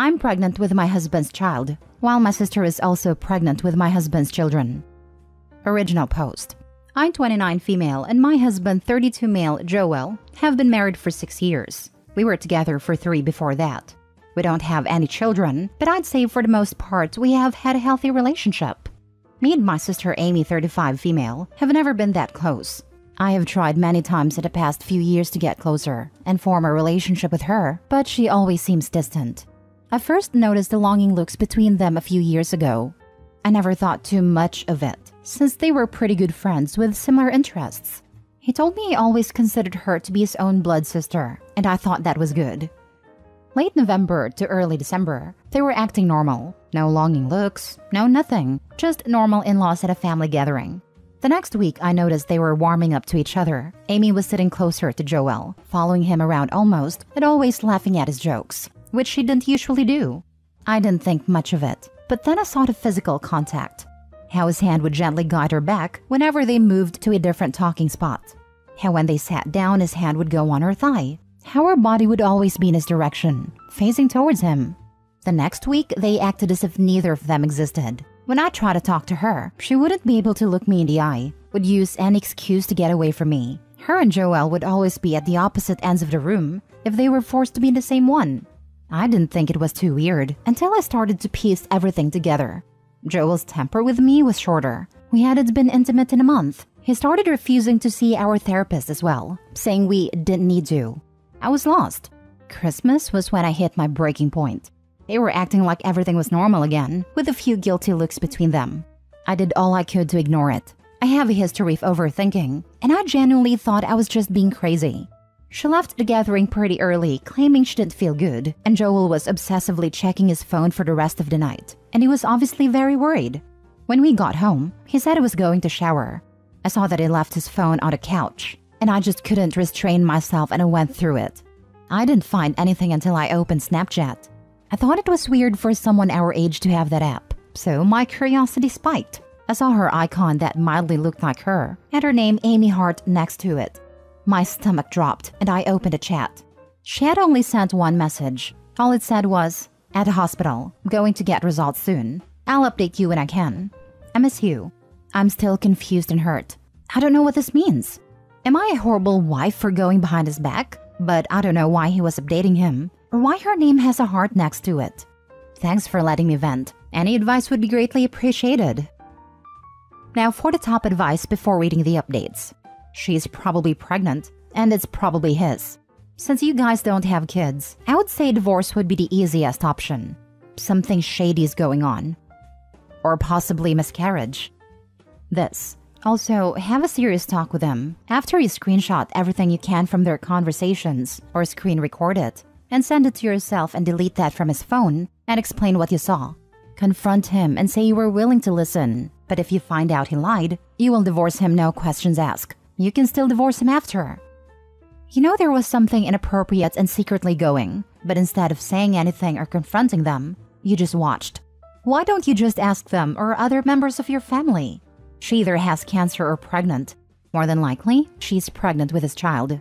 I'm pregnant with my husband's child, while my sister is also pregnant with my husband's children. Original post. I'm 29 female and my husband 32 male, Joel, have been married for 6 years. We were together for 3 before that. We don't have any children, but I'd say for the most part we have had a healthy relationship. Me and my sister Amy 35 female have never been that close. I have tried many times in the past few years to get closer and form a relationship with her, but she always seems distant. I first noticed the longing looks between them a few years ago. I never thought too much of it, since they were pretty good friends with similar interests. He told me he always considered her to be his own blood sister, and I thought that was good. Late November to early December, they were acting normal. No longing looks, no nothing, just normal in laws at a family gathering. The next week, I noticed they were warming up to each other. Amy was sitting closer to Joel, following him around almost, and always laughing at his jokes which she didn't usually do. I didn't think much of it, but then I saw the physical contact. How his hand would gently guide her back whenever they moved to a different talking spot. How when they sat down, his hand would go on her thigh. How her body would always be in his direction, facing towards him. The next week, they acted as if neither of them existed. When I tried to talk to her, she wouldn't be able to look me in the eye, would use any excuse to get away from me. Her and Joel would always be at the opposite ends of the room if they were forced to be in the same one. I didn't think it was too weird until I started to piece everything together. Joel's temper with me was shorter. We hadn't been intimate in a month. He started refusing to see our therapist as well, saying we didn't need to. I was lost. Christmas was when I hit my breaking point. They were acting like everything was normal again, with a few guilty looks between them. I did all I could to ignore it. I have a history of overthinking, and I genuinely thought I was just being crazy. She left the gathering pretty early, claiming she didn't feel good, and Joel was obsessively checking his phone for the rest of the night, and he was obviously very worried. When we got home, he said he was going to shower. I saw that he left his phone on the couch, and I just couldn't restrain myself and I went through it. I didn't find anything until I opened Snapchat. I thought it was weird for someone our age to have that app, so my curiosity spiked. I saw her icon that mildly looked like her, and her name Amy heart next to it. My stomach dropped and I opened a chat. She had only sent one message. All it said was, At a hospital, going to get results soon. I'll update you when I can. I miss you. I'm still confused and hurt. I don't know what this means. Am I a horrible wife for going behind his back? But I don't know why he was updating him, or why her name has a heart next to it. Thanks for letting me vent. Any advice would be greatly appreciated. Now for the top advice before reading the updates. She's probably pregnant, and it's probably his. Since you guys don't have kids, I would say divorce would be the easiest option. Something shady is going on. Or possibly miscarriage. This. Also, have a serious talk with him after you screenshot everything you can from their conversations or screen record it and send it to yourself and delete that from his phone and explain what you saw. Confront him and say you were willing to listen, but if you find out he lied, you will divorce him no questions asked you can still divorce him after. You know there was something inappropriate and secretly going, but instead of saying anything or confronting them, you just watched. Why don't you just ask them or other members of your family? She either has cancer or pregnant. More than likely, she's pregnant with his child.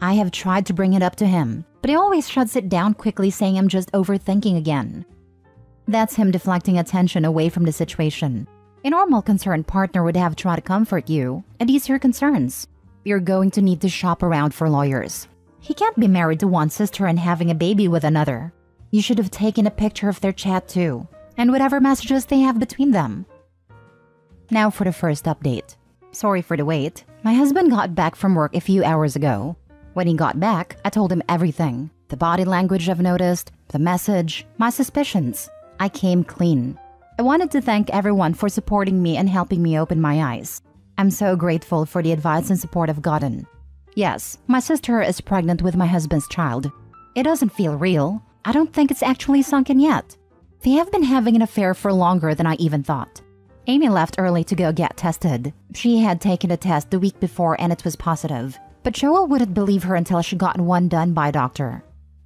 I have tried to bring it up to him, but he always shuts it down quickly saying I'm just overthinking again. That's him deflecting attention away from the situation. A normal concerned partner would have tried to comfort you and ease your concerns. You're going to need to shop around for lawyers. He can't be married to one sister and having a baby with another. You should have taken a picture of their chat too, and whatever messages they have between them. Now for the first update. Sorry for the wait. My husband got back from work a few hours ago. When he got back, I told him everything the body language I've noticed, the message, my suspicions. I came clean. I wanted to thank everyone for supporting me and helping me open my eyes. I'm so grateful for the advice and support I've gotten. Yes, my sister is pregnant with my husband's child. It doesn't feel real. I don't think it's actually sunken yet. They have been having an affair for longer than I even thought. Amy left early to go get tested. She had taken a test the week before and it was positive. But Joel wouldn't believe her until she got one done by a doctor.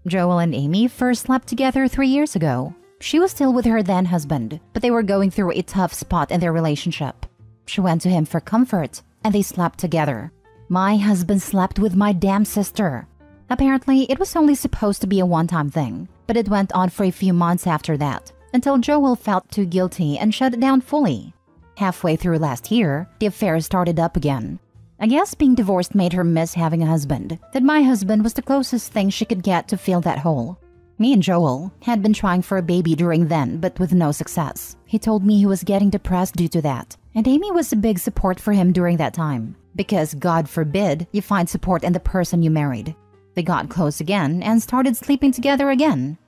Joel and Amy first slept together three years ago. She was still with her then husband, but they were going through a tough spot in their relationship. She went to him for comfort, and they slept together. My husband slept with my damn sister. Apparently, it was only supposed to be a one time thing, but it went on for a few months after that, until Joel felt too guilty and shut it down fully. Halfway through last year, the affair started up again. I guess being divorced made her miss having a husband, that my husband was the closest thing she could get to fill that hole. Me and Joel had been trying for a baby during then, but with no success. He told me he was getting depressed due to that, and Amy was a big support for him during that time. Because God forbid you find support in the person you married. They got close again and started sleeping together again.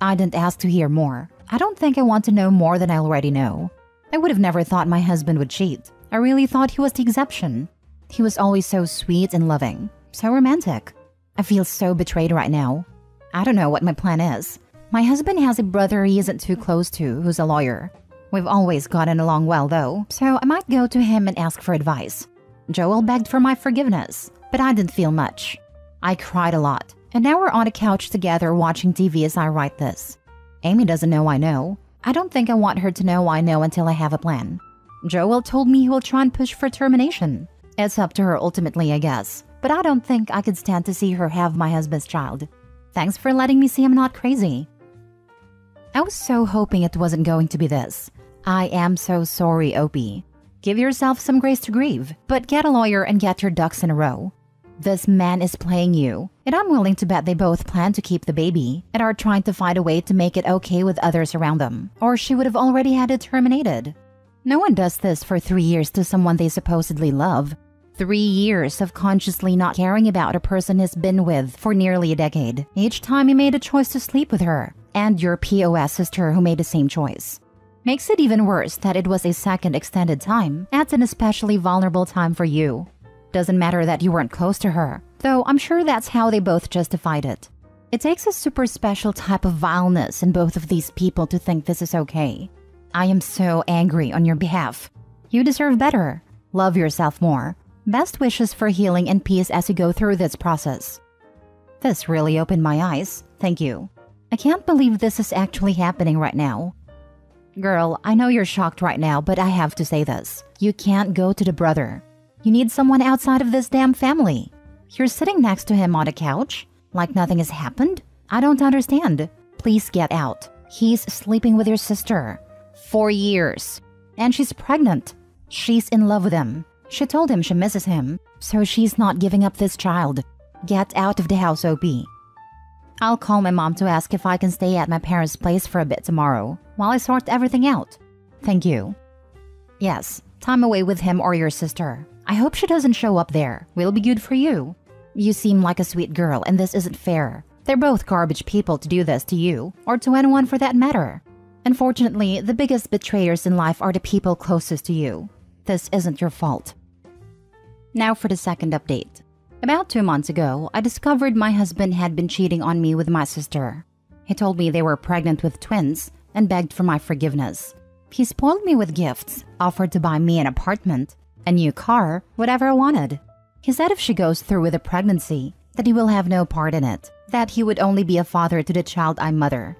I didn't ask to hear more. I don't think I want to know more than I already know. I would have never thought my husband would cheat. I really thought he was the exception. He was always so sweet and loving, so romantic. I feel so betrayed right now. I don't know what my plan is. My husband has a brother he isn't too close to who's a lawyer. We've always gotten along well though, so I might go to him and ask for advice. Joel begged for my forgiveness, but I didn't feel much. I cried a lot, and now we're on a couch together watching TV as I write this. Amy doesn't know I know. I don't think I want her to know I know until I have a plan. Joel told me he will try and push for termination. It's up to her ultimately, I guess, but I don't think I could stand to see her have my husband's child. Thanks for letting me see I'm not crazy. I was so hoping it wasn't going to be this. I am so sorry, OP. Give yourself some grace to grieve, but get a lawyer and get your ducks in a row. This man is playing you, and I'm willing to bet they both plan to keep the baby and are trying to find a way to make it okay with others around them, or she would have already had it terminated. No one does this for three years to someone they supposedly love, Three years of consciously not caring about a person he's been with for nearly a decade. Each time he made a choice to sleep with her, and your POS sister who made the same choice. Makes it even worse that it was a second extended time That's an especially vulnerable time for you. Doesn't matter that you weren't close to her, though I'm sure that's how they both justified it. It takes a super special type of vileness in both of these people to think this is okay. I am so angry on your behalf. You deserve better. Love yourself more. Best wishes for healing and peace as you go through this process. This really opened my eyes. Thank you. I can't believe this is actually happening right now. Girl, I know you're shocked right now, but I have to say this. You can't go to the brother. You need someone outside of this damn family. You're sitting next to him on a couch, like nothing has happened? I don't understand. Please get out. He's sleeping with your sister. For years. And she's pregnant. She's in love with him. She told him she misses him, so she's not giving up this child. Get out of the house, OP. I'll call my mom to ask if I can stay at my parents' place for a bit tomorrow while I sort everything out. Thank you. Yes, time away with him or your sister. I hope she doesn't show up there. We'll be good for you. You seem like a sweet girl, and this isn't fair. They're both garbage people to do this to you, or to anyone for that matter. Unfortunately, the biggest betrayers in life are the people closest to you. This isn't your fault. Now for the second update. About two months ago, I discovered my husband had been cheating on me with my sister. He told me they were pregnant with twins and begged for my forgiveness. He spoiled me with gifts, offered to buy me an apartment, a new car, whatever I wanted. He said if she goes through with a pregnancy, that he will have no part in it, that he would only be a father to the child I mother.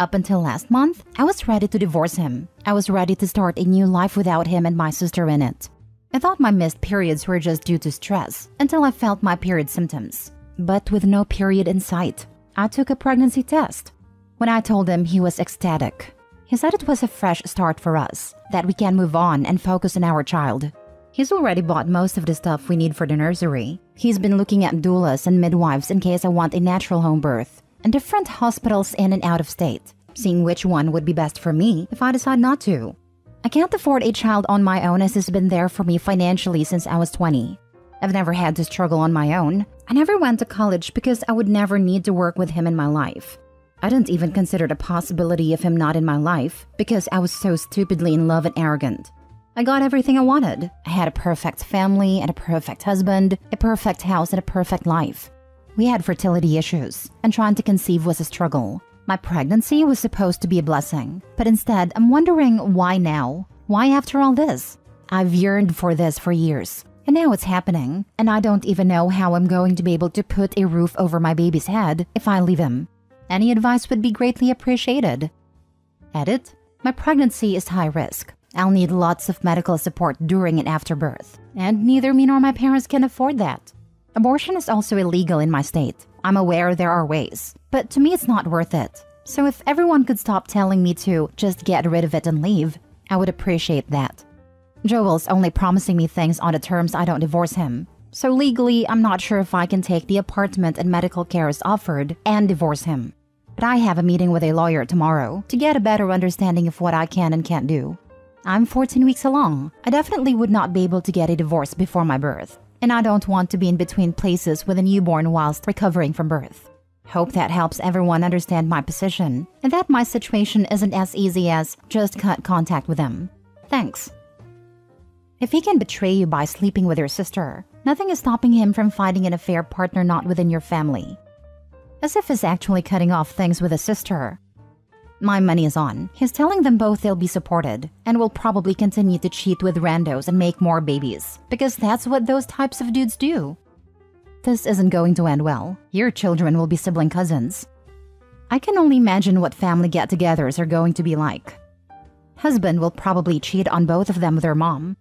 Up until last month, I was ready to divorce him. I was ready to start a new life without him and my sister in it. I thought my missed periods were just due to stress until I felt my period symptoms. But with no period in sight, I took a pregnancy test. When I told him, he was ecstatic. He said it was a fresh start for us, that we can move on and focus on our child. He's already bought most of the stuff we need for the nursery. He's been looking at doulas and midwives in case I want a natural home birth, and different hospitals in and out of state, seeing which one would be best for me if I decide not to. I can't afford a child on my own as he's been there for me financially since I was 20. I've never had to struggle on my own. I never went to college because I would never need to work with him in my life. I didn't even consider the possibility of him not in my life because I was so stupidly in love and arrogant. I got everything I wanted. I had a perfect family and a perfect husband, a perfect house, and a perfect life. We had fertility issues, and trying to conceive was a struggle. My pregnancy was supposed to be a blessing, but instead, I'm wondering why now? Why after all this? I've yearned for this for years, and now it's happening, and I don't even know how I'm going to be able to put a roof over my baby's head if I leave him. Any advice would be greatly appreciated. Edit My pregnancy is high risk. I'll need lots of medical support during and after birth, and neither me nor my parents can afford that. Abortion is also illegal in my state. I'm aware there are ways, but to me it's not worth it. So if everyone could stop telling me to just get rid of it and leave, I would appreciate that. Joel's only promising me things on the terms I don't divorce him. So legally, I'm not sure if I can take the apartment and medical care as offered and divorce him. But I have a meeting with a lawyer tomorrow to get a better understanding of what I can and can't do. I'm 14 weeks along. I definitely would not be able to get a divorce before my birth. And I don't want to be in between places with a newborn whilst recovering from birth. Hope that helps everyone understand my position and that my situation isn't as easy as just cut contact with them. Thanks. If he can betray you by sleeping with your sister, nothing is stopping him from finding an affair partner not within your family. As if he's actually cutting off things with a sister. My money is on. He's telling them both they'll be supported and will probably continue to cheat with randos and make more babies because that's what those types of dudes do. This isn't going to end well. Your children will be sibling cousins. I can only imagine what family get togethers are going to be like. Husband will probably cheat on both of them with their mom.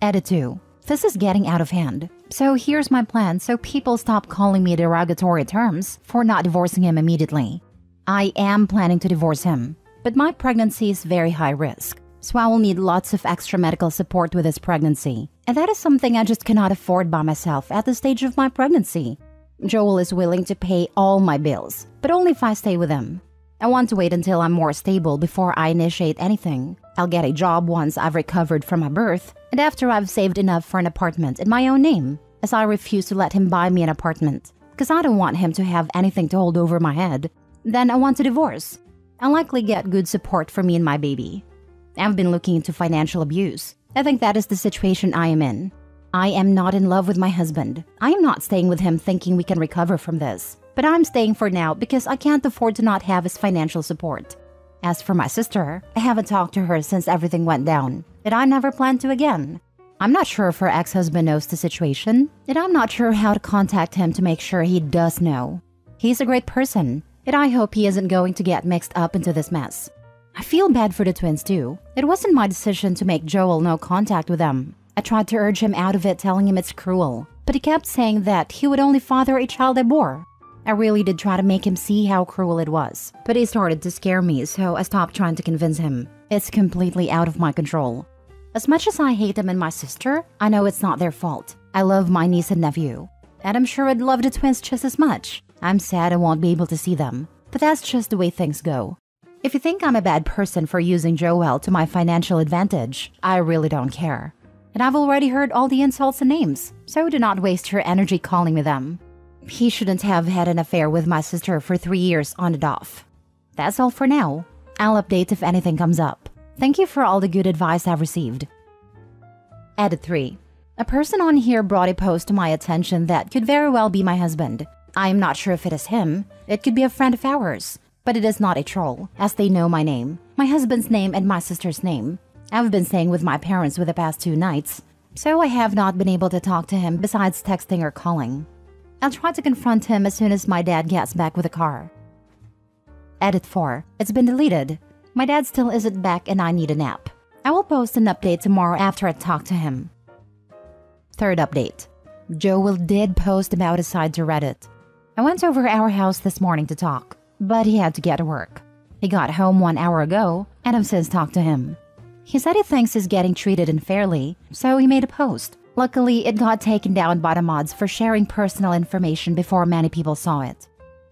Edit 2. This is getting out of hand. So here's my plan so people stop calling me derogatory terms for not divorcing him immediately. I am planning to divorce him, but my pregnancy is very high risk, so I will need lots of extra medical support with this pregnancy. And that is something I just cannot afford by myself at the stage of my pregnancy. Joel is willing to pay all my bills, but only if I stay with him. I want to wait until I'm more stable before I initiate anything. I'll get a job once I've recovered from my birth, and after I've saved enough for an apartment in my own name, as I refuse to let him buy me an apartment, because I don't want him to have anything to hold over my head. Then I want to divorce. I'll likely get good support for me and my baby. I've been looking into financial abuse. I think that is the situation I am in. I am not in love with my husband. I am not staying with him thinking we can recover from this. But I'm staying for now because I can't afford to not have his financial support. As for my sister, I haven't talked to her since everything went down, and I never plan to again. I'm not sure if her ex husband knows the situation, and I'm not sure how to contact him to make sure he does know. He's a great person, and I hope he isn't going to get mixed up into this mess. I feel bad for the twins too. It wasn't my decision to make Joel no contact with them. I tried to urge him out of it, telling him it's cruel, but he kept saying that he would only father a child I bore. I really did try to make him see how cruel it was, but he started to scare me, so I stopped trying to convince him. It's completely out of my control. As much as I hate them and my sister, I know it's not their fault. I love my niece and nephew, and I'm sure I'd love the twins just as much. I'm sad I won't be able to see them, but that's just the way things go. If you think I'm a bad person for using Joel to my financial advantage, I really don't care. And I've already heard all the insults and names, so do not waste your energy calling me them. He shouldn't have had an affair with my sister for three years on and off. That's all for now. I'll update if anything comes up. Thank you for all the good advice I've received. Edit 3. A person on here brought a post to my attention that could very well be my husband. I am not sure if it is him. It could be a friend of ours. But it is not a troll, as they know my name, my husband's name, and my sister's name. I've been staying with my parents for the past two nights, so I have not been able to talk to him besides texting or calling. I'll try to confront him as soon as my dad gets back with the car. Edit 4. It's been deleted. My dad still isn't back and I need a nap. I will post an update tomorrow after I talk to him. Third update. Joel did post about his side to Reddit. I went over our house this morning to talk, but he had to get to work. He got home one hour ago, and I've since talked to him. He said he thinks he's getting treated unfairly, so he made a post. Luckily, it got taken down by the mods for sharing personal information before many people saw it.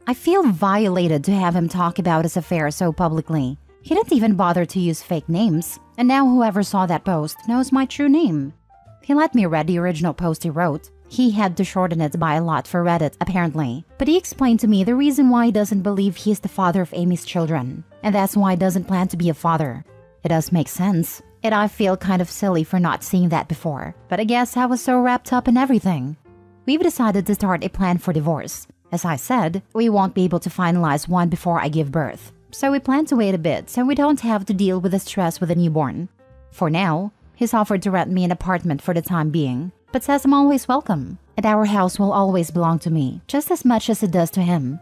I feel violated to have him talk about his affair so publicly. He didn't even bother to use fake names, and now whoever saw that post knows my true name. He let me read the original post he wrote. He had to shorten it by a lot for Reddit, apparently. But he explained to me the reason why he doesn't believe he is the father of Amy's children, and that's why he doesn't plan to be a father. It does make sense. And I feel kind of silly for not seeing that before, but I guess I was so wrapped up in everything. We've decided to start a plan for divorce. As I said, we won't be able to finalize one before I give birth. So we plan to wait a bit so we don't have to deal with the stress with a newborn. For now, he's offered to rent me an apartment for the time being, but says I'm always welcome, and our house will always belong to me, just as much as it does to him.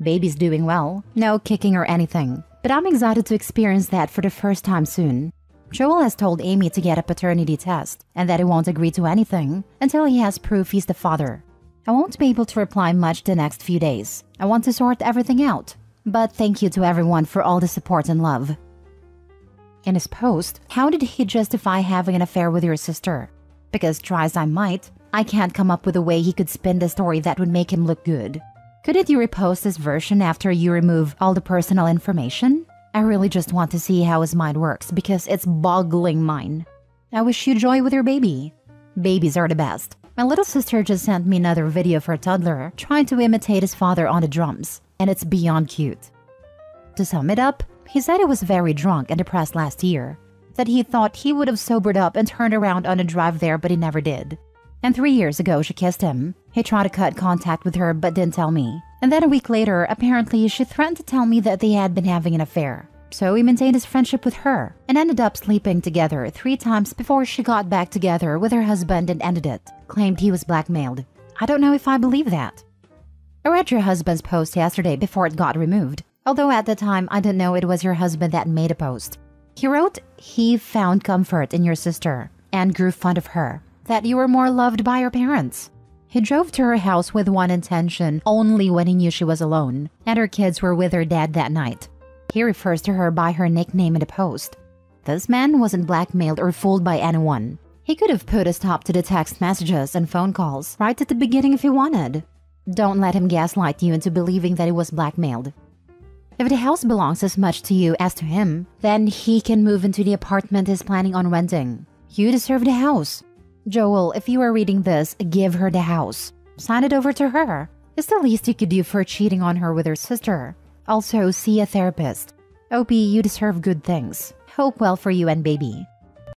Baby's doing well, no kicking or anything, but I'm excited to experience that for the first time soon. Joel has told Amy to get a paternity test and that he won't agree to anything until he has proof he's the father. I won't be able to reply much the next few days. I want to sort everything out. But thank you to everyone for all the support and love. In his post, how did he justify having an affair with your sister? Because try as I might, I can't come up with a way he could spin the story that would make him look good. Couldn't you repost this version after you remove all the personal information? I really just want to see how his mind works because it's boggling mine. I wish you joy with your baby. Babies are the best. My little sister just sent me another video for a toddler trying to imitate his father on the drums, and it's beyond cute. To sum it up, he said he was very drunk and depressed last year, that he thought he would have sobered up and turned around on a drive there, but he never did. And three years ago, she kissed him. He tried to cut contact with her but didn't tell me. And then a week later, apparently, she threatened to tell me that they had been having an affair. So he maintained his friendship with her and ended up sleeping together three times before she got back together with her husband and ended it. Claimed he was blackmailed. I don't know if I believe that. I read your husband's post yesterday before it got removed, although at the time I didn't know it was your husband that made a post. He wrote he found comfort in your sister and grew fond of her, that you were more loved by your parents. He drove to her house with one intention only when he knew she was alone, and her kids were with her dad that night. He refers to her by her nickname in the post. This man wasn't blackmailed or fooled by anyone. He could have put a stop to the text messages and phone calls right at the beginning if he wanted. Don't let him gaslight you into believing that he was blackmailed. If the house belongs as much to you as to him, then he can move into the apartment he's planning on renting. You deserve the house. Joel, if you are reading this, give her the house. Sign it over to her. It's the least you could do for cheating on her with her sister. Also, see a therapist. OP, you deserve good things. Hope well for you and baby.